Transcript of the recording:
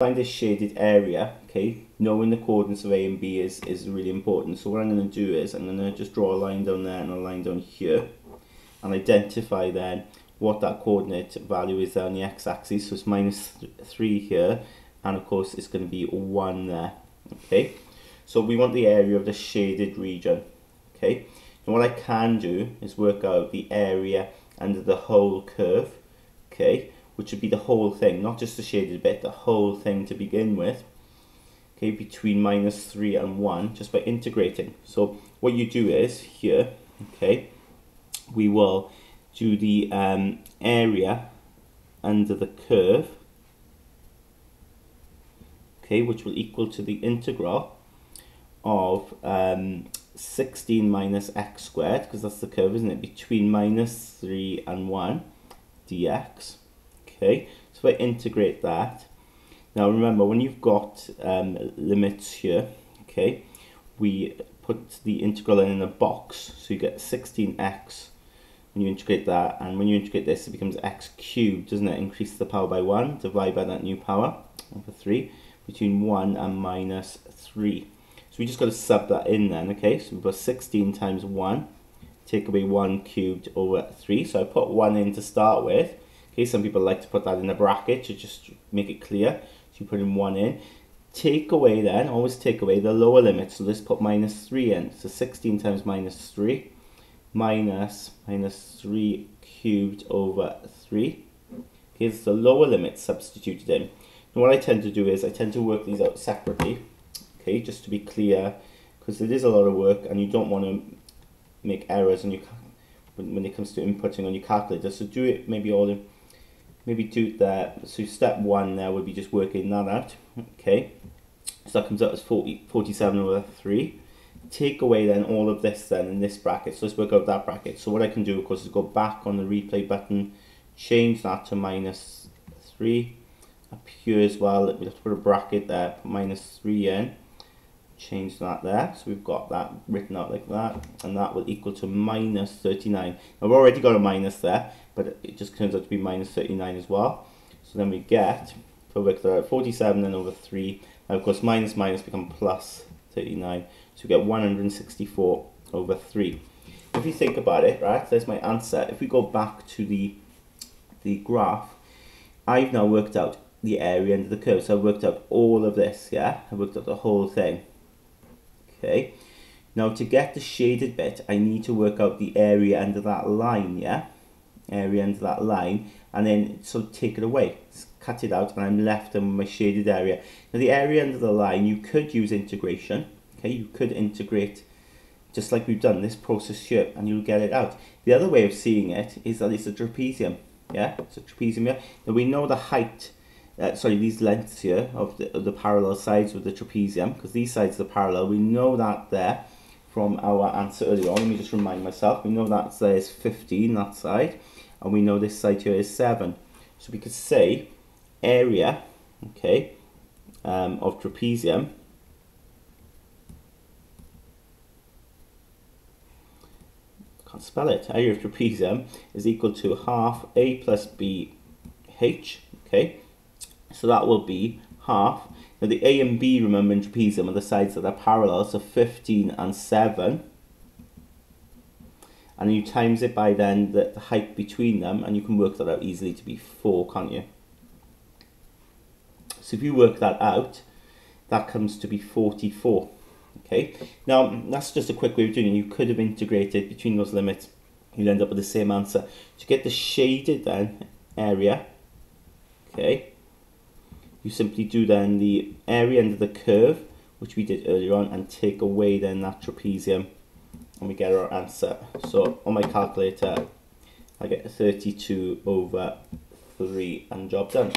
find this shaded area, okay, knowing the coordinates of A and B is, is really important. So what I'm going to do is I'm going to just draw a line down there and a line down here and identify then what that coordinate value is on the x-axis. So it's minus th 3 here and of course it's going to be 1 there, okay. So we want the area of the shaded region, okay. And what I can do is work out the area under the whole curve, okay which would be the whole thing, not just the shaded bit, the whole thing to begin with, okay, between minus 3 and 1, just by integrating. So what you do is, here, okay, we will do the um, area under the curve, okay, which will equal to the integral of um, 16 minus x squared, because that's the curve, isn't it, between minus 3 and 1 dx Okay, so if I integrate that, now remember when you've got um, limits here, okay, we put the integral in, in a box, so you get 16x when you integrate that, and when you integrate this it becomes x cubed, doesn't it? Increase the power by 1, divide by that new power, over 3, between 1 and minus 3. So we just got to sub that in then, okay, so we've got 16 times 1, take away 1 cubed over 3, so I put 1 in to start with, Okay, some people like to put that in a bracket to just make it clear. So you put in 1 in. Take away then, always take away the lower limit. So let's put minus 3 in. So 16 times minus 3 minus minus 3 cubed over 3. Okay, it's the lower limit substituted in. What I tend to do is I tend to work these out separately. Okay, just to be clear, because it is a lot of work and you don't want to make errors and you when it comes to inputting on your calculator. So do it maybe all in maybe do that. So step one there would be just working that out. Okay, so that comes out as 40, 47 over 3. Take away then all of this then in this bracket. So let's work out that bracket. So what I can do, of course, is go back on the replay button, change that to minus 3. Up here as well, we have to put a bracket there, put minus 3 in. Change that there. So we've got that written out like that. And that will equal to minus 39. Now we've already got a minus there but it just turns out to be minus 39 as well. So then we get, I work that out, 47 then over 3, and of course minus minus become plus 39, so we get 164 over 3. If you think about it, right, there's my answer. If we go back to the, the graph, I've now worked out the area under the curve. So I've worked out all of this, yeah? I've worked out the whole thing. Okay. Now to get the shaded bit, I need to work out the area under that line, yeah? area under that line and then so take it away cut it out and I'm left in my shaded area now the area under the line you could use integration okay you could integrate just like we've done this process here and you'll get it out the other way of seeing it is that it's a trapezium yeah it's a trapezium yeah? now we know the height uh, sorry these lengths here of the, of the parallel sides of the trapezium because these sides are parallel. We know that there from our answer earlier on. Let me just remind myself. We know that there is 15 that side and we know this side here is 7. So we could say area, okay, um, of trapezium can't spell it, area of trapezium is equal to half a plus b h, okay, so that will be half, now the a and b, remember in trapezium are the sides that are parallel, so 15 and 7, and you times it by then the, the height between them and you can work that out easily to be 4 can't you? So if you work that out that comes to be 44 okay? Now that's just a quick way of doing it. You could have integrated between those limits. You'll end up with the same answer. To get the shaded then area okay you simply do then the area under the curve which we did earlier on and take away then that trapezium and we get our answer. So on my calculator, I get 32 over 3 and job done.